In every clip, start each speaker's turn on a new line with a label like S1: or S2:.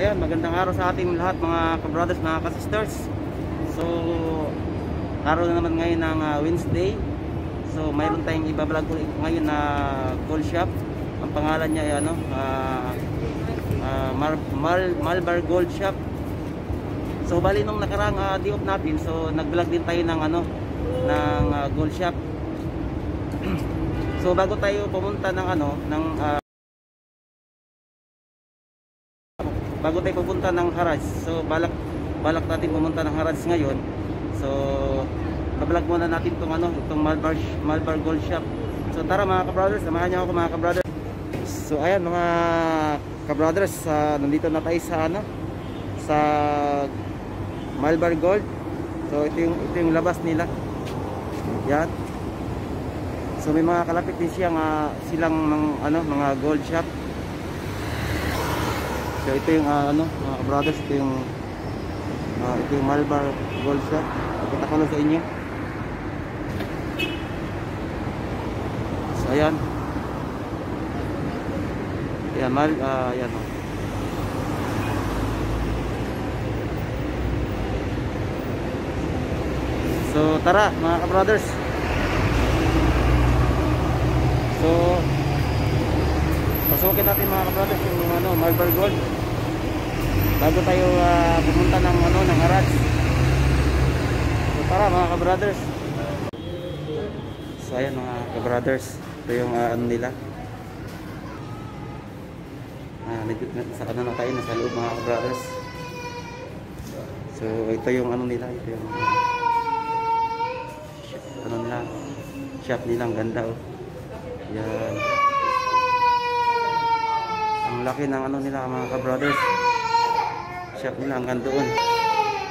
S1: ayan, magandang araw sa ating lahat mga kabrothers, mga kasisters. So, araw na naman ngayon ng ah, Wednesday. So, mayroon tayong ibablog ngayon na gold shop. Ang pangalan niya ay ano, ah, ah, Mar Mal Malbar Gold Shop. So, bali nung nakarang uh, di-off natin, so nag-vlog din tayo ng ano, ng ah, gold shop. so, bago tayo pumunta ng ano, ng ah, bago tayo pupunta ng Haraj so balak balak natin pumunta ng Haraj ngayon. So bablog muna natin itong ano itong Malbar, Malbar Gold Shop. So tara mga kabrothers samahan niyo ako mga kabrothers. So ayan mga kabrothers uh, nandito na tayo sa ano sa Malbar Gold. So ito yung, ito yung labas nila. Yan. So may mga kalapit din siyang uh, silang mga, ano, mga gold shop So ito yung uh, ano, mga brothers, ito yung uh, ito yung Malbar Gold Shop. Pakita ko lang sa inyo. So ayan. Ayan, mal, uh, ayan oh. So tara mga brothers. So pasukin natin mga kabrothers yung ano, Marlboro Gold. Bago tayo uh, pumunta ng ano ng Haraj so tara mga kabrothers. So ayan mga kabrothers. Ito yung uh, ano nila. Ah, sa ano na tayo nasa loob mga kabrothers. So ito yung ano nila ito yung ano nila. Shop nila ang ganda oh. Yan laki ng ano nila mga ka-brothers. Shop nila hanggang doon.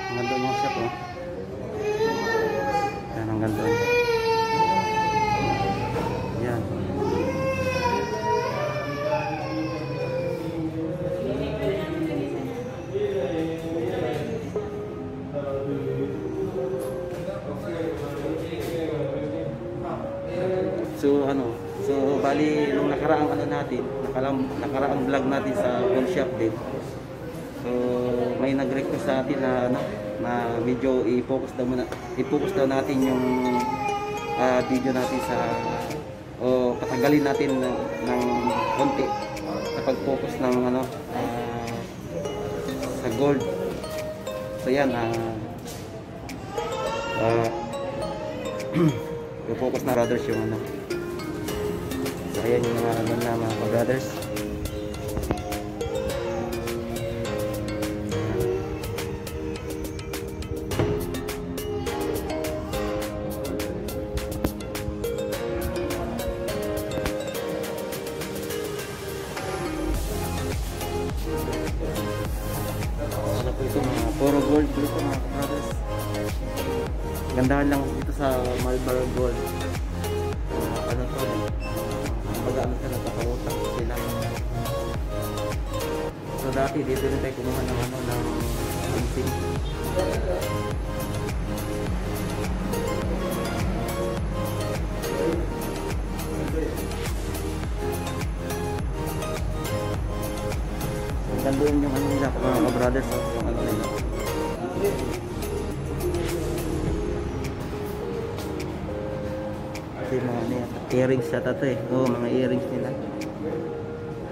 S1: Hanggang doon yung shop oh yan hanggang doon. Yan. So ano so bali nung nakaraang ano natin nakaraang, nakaraang vlog natin sa gold shop din. So may nag-request sa atin na ano na medyo i-focus daw muna i-focus daw natin yung uh, video natin sa o patagalin natin ng, ng konti sa pag-focus ng ano uh, sa gold. So yan uh, uh, i-focus na brothers yung ano So ayan yung mga ano na mga brothers. Ano puro gold po ito mga brothers. Gandahan lang dito sa Malbar Gold. Doon yung ano nila mga brothers so, yung ano nila. Yung mga ano earrings sa tato eh. Oo mga earrings nila.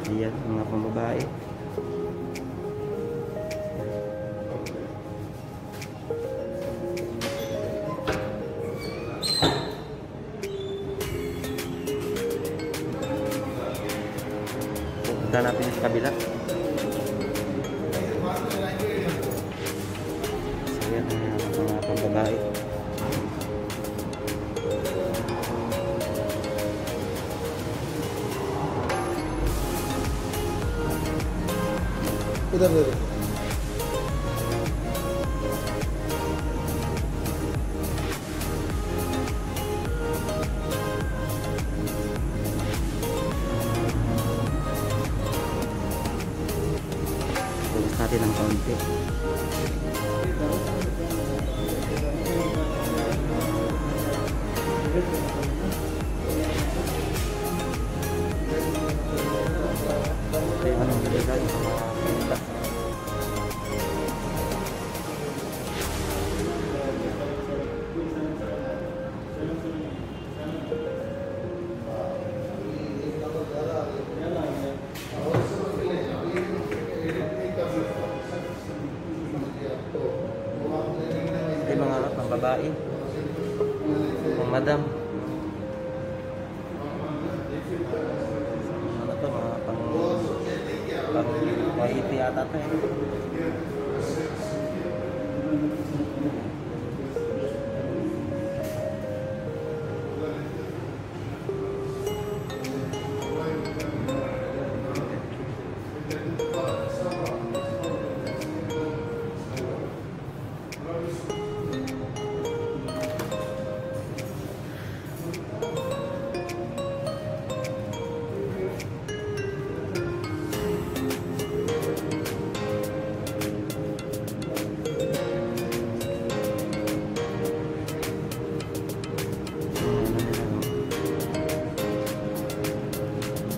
S1: Ayan mga pambabae punta natin sa kabila babae. Pang madam. Ano to, mga pang pang YT yata to eh.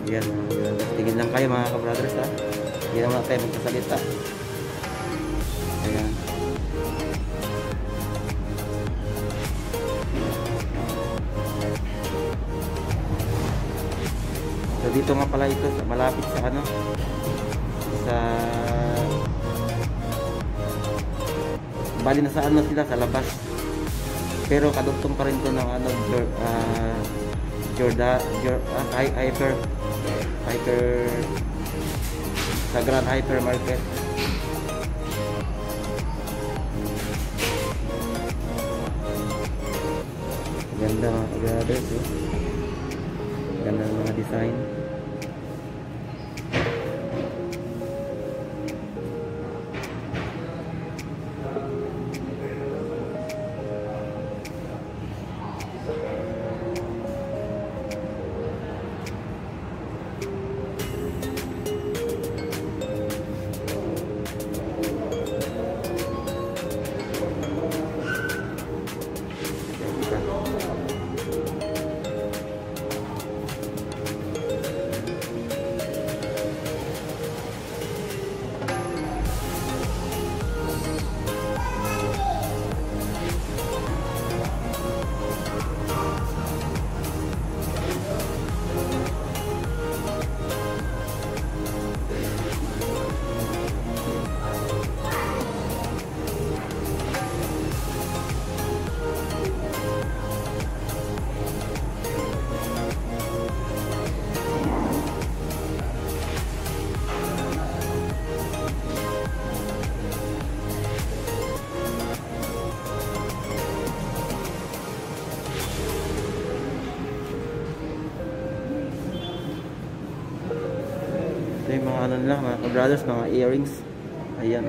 S1: Yan, yan. Tingin lang kayo mga kabrothers ha. Hindi naman tayo magsasalita. Ayan. So dito nga pala ito, malapit sa ano, sa bali na sa ano sila, sa labas. Pero kadugtong pa rin to ng ano, Jor, ah, Jorda, Jor, ah, Hy- Hyper, Hyper, sa Grand Hypermarket. Ganda mga brothers, oh. Ganda ng mga design. Ito yung mga ano nila, mga brothers, mga earrings. Ayan.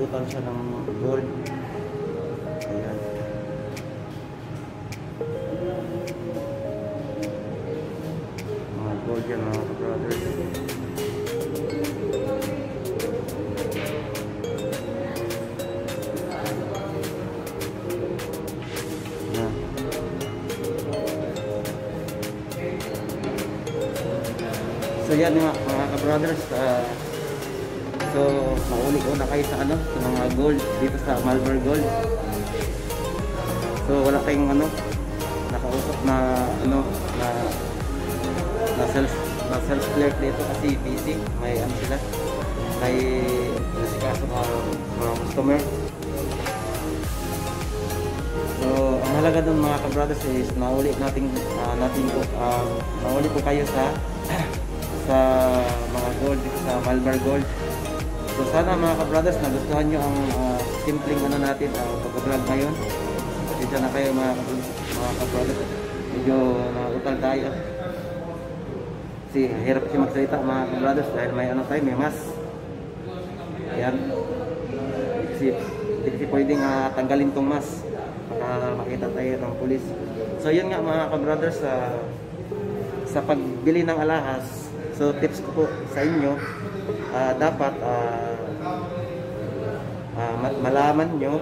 S1: abutan siya ng gold. Ayan. Mga gold yan mga brother. So yan mga, mga ka-brothers, uh, so mauli ko na kayo sa ano, sa mga gold dito sa Malvar Gold. So wala kayong ano, nakausap na ano, na na sales na sales clerk dito kasi busy, may ano sila, may nasikaso mga, mga customer. So, ang halaga dun mga ka-brothers is nauli natin uh, natin po um, nauli po kayo sa sa mga gold dito sa Malbar Gold. So sana mga ka-brothers nagustuhan nyo ang uh, simpleng ano natin ang uh, pag-vlog ngayon. Dito na kayo mga mga ka-brothers. Medyo nautal tayo. Kasi hirap kasi magsalita mga ka-brothers dahil may ano tayo, may mas. Ayan. Kasi, kasi pwedeng uh, tanggalin tong mas baka makita tayo ng pulis. So yun nga mga ka-brothers uh, sa pagbili ng alahas. So tips ko po sa inyo uh, dapat uh, uh, malaman nyo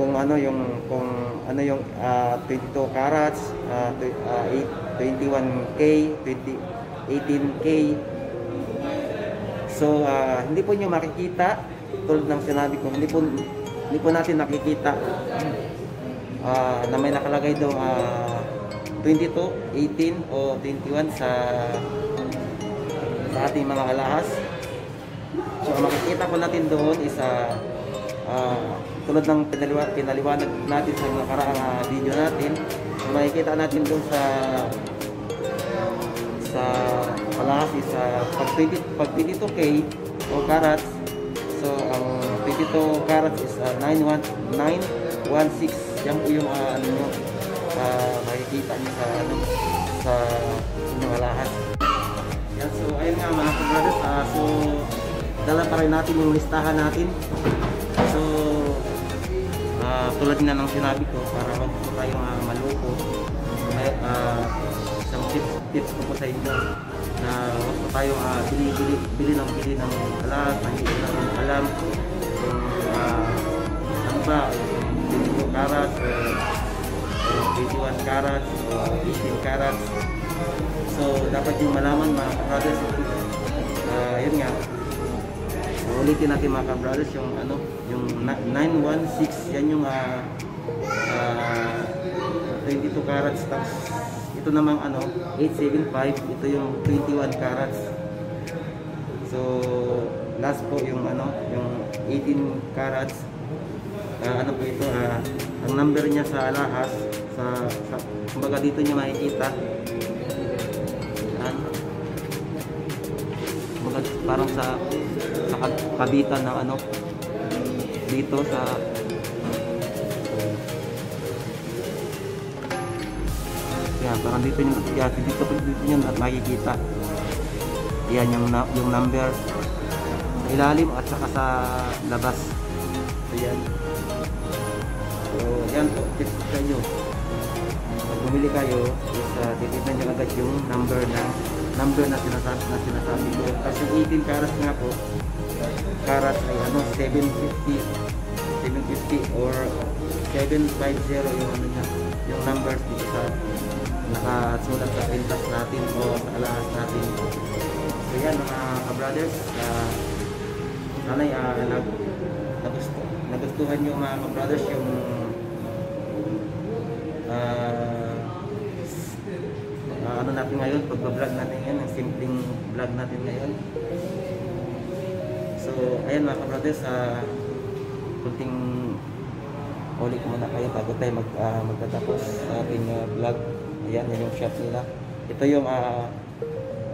S1: kung ano yung kung ano yung uh, 22 carats, uh, uh, 21k, 20 18k. So uh, hindi po niyo makikita tulad ng sinabi ko, hindi po hindi po natin nakikita uh, na may nakalagay daw uh, 22, 18 o 21 sa sa ating mga alahas. So ang makikita po natin doon is uh, uh, tulad ng pinaliwa, pinaliwanag natin sa mga karaang uh, video natin. So makikita natin doon sa sa alahas is uh, pag, 20, pag 22k o carats So, ang 22 carats is uh, 916. Yan po yung uh, ano nyo, uh, makikita nyo sa, ano, sa inyong alahas. So, ayun nga mga brothers. Uh, so, dala pa rin natin yung listahan natin. So, uh, tulad na ng sinabi ko, para wag po tayong uh, maloko. May, uh, isang tips, tips ko po sa inyo na huwag po tayo uh, bili, bili, bili ng bili ng alas, na hindi natin alam kung uh, ano ba, 22 carats o 21 carats o 18 carats. So, dapat yung malaman mga brothers, uh, yun nga, ulitin natin mga brothers yung ano, yung 916, yan yung uh, uh, 22 carats. Tapos ito namang ano 875 ito yung 21 carats. So last po yung ano yung 18 carats. Uh, ano po ito uh, ang number niya sa alahas sa, sa kumbaga dito niya makikita parang sa sa kabitan ng ano dito sa Yan, parang dito nyo, yan, dito, dito nyo at makikita. Yan yung, yung number sa ilalim at saka sa labas. So yan. So yan po, tips sa inyo. Pag bumili kayo, is uh, titignan nyo agad yung number na number na sinasabi, na sinasabi ko. Kasi 18 carats nga po, carats ay ano, 750 750 or 750 yung ano niya, yung numbers dito sa nakasulat sa pintas natin o sa alahas natin. So yan mga ka-brothers, uh, sana'y uh, nag, nagustuhan nyo mga ka-brothers yung uh, ano natin ngayon, pag-vlog natin ngayon, ang simpleng vlog natin ngayon. So, ayan mga ka-brothers, uh, kunting ulit muna kayo bago tayo mag, uh, magtatapos sa ating uh, vlog. Ayan, yan yung shop nila. Ito yung uh,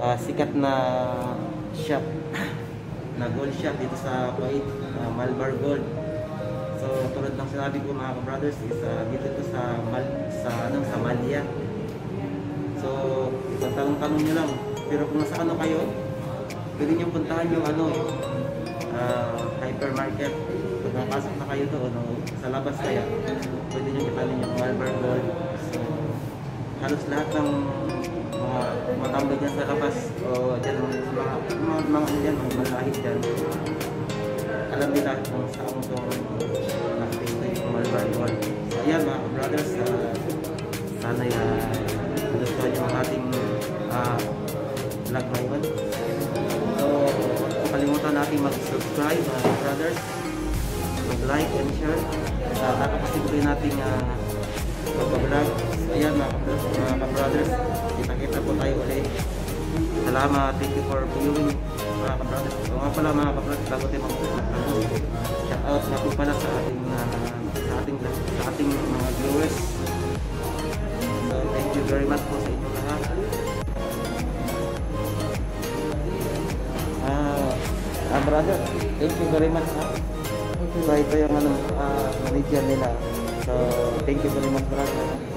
S1: uh, sikat na shop na gold shop dito sa Kuwait, uh, Malbar Gold. So, tulad ng sinabi ko mga brothers is uh, dito ito sa Mal sa ano sa Malia. So, ipatanong-tanong niyo lang. Pero kung nasa ano kayo, pwede niyo puntahan yung ano uh, hypermarket. Pag napasok na kayo doon, no, sa labas kaya, pwede niyo kitalin yung Malbar Gold. So, halos lahat ng mga matambay dyan sa labas o dyan mga mga mga, ano dyan, mga malahit dyan alam nila kung saan ito nakapito yung Malbar Gold so ayan mga Nakapasibuloy nating uh, magbablog. So ayan mga kabrothers, mga. Kita-kita po tayo ulit. Salamat. Thank you for viewing mga kabrothers. So nga pala mga kabrothers, bago tayo mag-vlog. Shout out nga po pala sa ating uh, sa ating sa ating mga viewers. So thank you very much po sa inyong lahat. Ah, ah brother, thank you very much ha. So ito yung ano, ah, manager nila. Thank you very much.